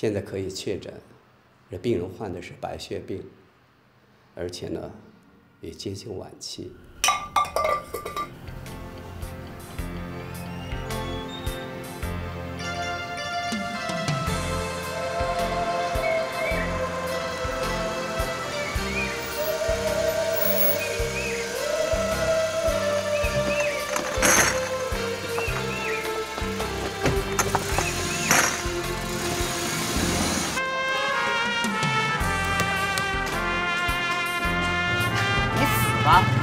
现在可以确诊，这病人患的是白血病，而且呢，也接近晚期。你死吧！